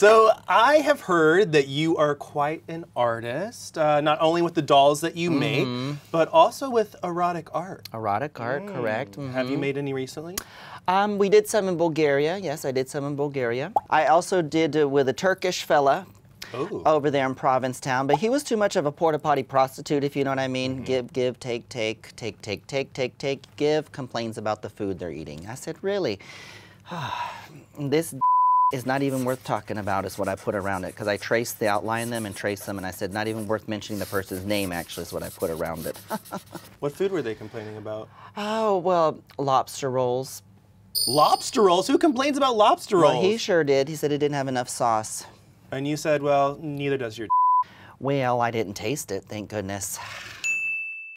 so I have heard that you are quite an artist, uh, not only with the dolls that you make, Mm-hmm. but also with erotic art. Erotic art, correct. Have you made any recently? Um, we did some in Bulgaria. Yes, I did some in Bulgaria. I also did uh, with a Turkish fella Oh. over there in Provincetown, but he was too much of a porta potty prostitute, if you know what I mean. Give, give, take, take, take, take, take, take, take, give. Complains about the food they're eating. I said, really? this is not even worth talking about, is what I put around it, because I traced the outline them and traced them, and I said, not even worth mentioning the person's name. Actually, is what I put around it. What food were they complaining about? oh well, lobster rolls. Lobster rolls? Who complains about lobster rolls? Well, he sure did. He said it didn't have enough sauce. and you said, well, neither does your. Well, I didn't taste it, thank goodness.